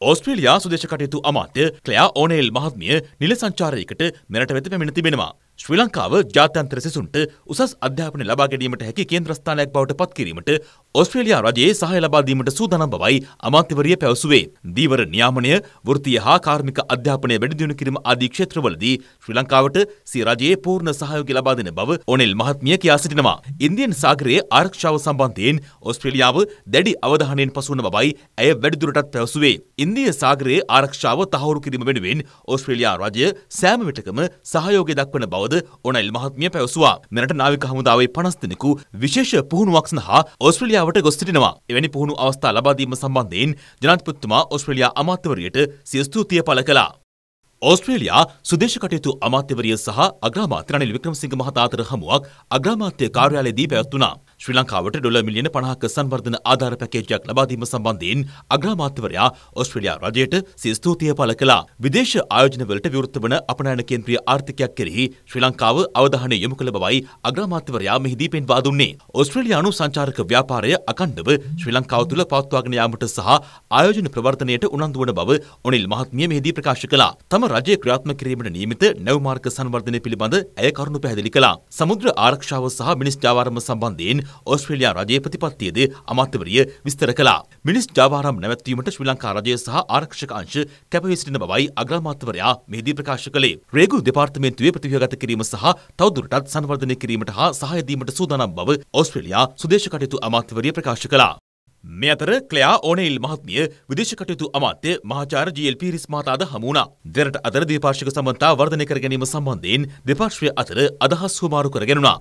ඕස්ට්‍රේලයා සුදේශ කටයුතු අමාත්‍ය ක්ලයා ඕනෙල් මහත්මිය නිල සංචාරයකට මෙරට වෙත පැමිණ තිබෙනවා. ශ්‍රී ලංකාව ජාත්‍යන්තර සිසුන්ට උසස් අධ්‍යාපනය ලබා ගැනීමට හැකි කේන්ද්‍රස්ථානයක් බවට පත් කිරීමට ඕස්ට්‍රේලියා රජයේ සහාය ලබා දීමට සූදානම් බවයි අමාත්‍යවරිය පැවසුවේ. දීවර නියාමනය, වෘත්තීය හා කාර්මික අධ්‍යාපනය වැඩි දියුණු කිරීම ආදී ක්ෂේත්‍රවලදී ශ්‍රී ලංකාවට සිය රජයේ පූර්ණ සහයෝගය ලබා දෙන බව ඕනෙල් මහත්මිය කියා සිටිනවා. ඉන්දියන් සාගරයේ ආරක්ෂාව සම්බන්ධයෙන් ඕස්ට්‍රේලියාව දැඩි අවධානයෙන් පසුවන බවයි ඇය වැඩිදුරටත් පැවසුවේ. ඉන්දිය සාගරයේ ආරක්ෂාව තහවුරු කිරීම වෙනුවෙන් ඕස්ට්‍රේලියා රජය සෑම විටකම සහයෝගය දක්වන බවද ඕනයිල් මහත්මිය පැවසුවා. මෙරට නාවික හමුදාවේ 50 දෙනෙකු විශේෂ පුහුණුවක් සඳහා ඕස්ට්‍රේලියාවට ගොස් සිටිනවා. එවැනි පුහුණු අවස්ථා ලබා දීම සම්බන්ධයෙන් ජනාධිපතිතුමා ඕස්ට්‍රේලියා අමාත්‍යවරියට සිය ස්තුතිය පළ කළා. ඕස්ට්‍රේලයා සුදේශ කටයුතු අමාත්‍යවරිය සහ අග්‍රාමාත්‍ය රනිල් වික්‍රමසිංහ මහතා අතර හමුවක් අග්‍රාමාත්‍ය කාර්යාලයේදී පැවැත්වුණා. ශ්‍රී ලංකාවට ඩොලර් මිලියන 50ක සංවර්ධන ආධාර පැකේජයක් ලබා දීම සම්බන්ධයෙන් අග්‍රාමාත්‍යවරයා ඕස්ට්‍රේලියා රජයට සිය ස්තුතිය පළ කළා. විදේශ ආයෝජනවලට විවෘත වන අපනයන කේන්ද්‍රීය ආර්ථිකයක් කෙරෙහි ශ්‍රී ලංකාව අවධානය යොමු කළ බවයි අග්‍රාමාත්‍යවරයා මෙහිදී පෙන්වා දුන්නේ. ඕස්ට්‍රේලියානු සංචාරක ව්‍යාපාරය අකණ්ඩව ශ්‍රී ලංකාව තුළ පවත්වාගෙන යාමට සහ ආයෝජන ප්‍රවර්ධනයට උනන්දු වන බව ඔනිල් මහත්මිය මෙහිදී ප්‍රකාශ කළා. තම රජය ක්‍රියාත්මක කිරීමට නියමිත නැව් මාර්ග සංවර්ධනය පිළිබඳ ඇය කරුණු පැහැදිලි කළා. සමුද්‍ර ආරක්ෂාව සහ මිනිස් ජාවාරම සම්බන්ධයෙන් ඕස්ට්‍රේලියා රජයේ ප්‍රතිපත්තියද අමාත්‍යවරිය විස්තර කළා. මිනිස් ජාවාරම් නැවැත්වීමට ශ්‍රී ලංකා රජය සහ ආරක්ෂක අංශ කැපවී සිටින බවයි අග්‍රාමාත්‍යවරයා මෙහිදී ප්‍රකාශ කළේ. රේගු දෙපාර්තමේන්තුවේ ප්‍රතිව්‍යුහගත කිරීම සහ තවදුරටත් සංවර්ධනය කිරීමට හා සහාය දීමට සූදානම් බව ඕස්ට්‍රේලියා සුදේශ කටයුතු අමාත්‍යවරිය ප්‍රකාශ කළා. මේ අතර ක්ලයා ඕනෙයිල් මහත්මිය විදේශ කටයුතු අමාත්‍ය මහාචාර්ය ජීඑල් පීරිස් මහතාද හමු වුණා. දෙරට අතර ද්විපාර්ශ්වික සම්බන්ධතා වර්ධනය කර ගැනීම සම්බන්ධයෙන් දෙපාර්ශ්වය අතර අදහස් හුමාරු කර ගැනුණා.